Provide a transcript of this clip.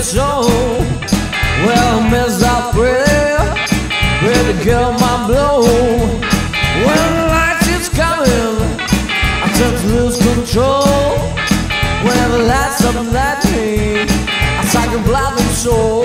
it's so. Well, miss prayer, ready to get my blow. When the light is coming, I tend to lose control. When the lights up me, I psych blood and soul.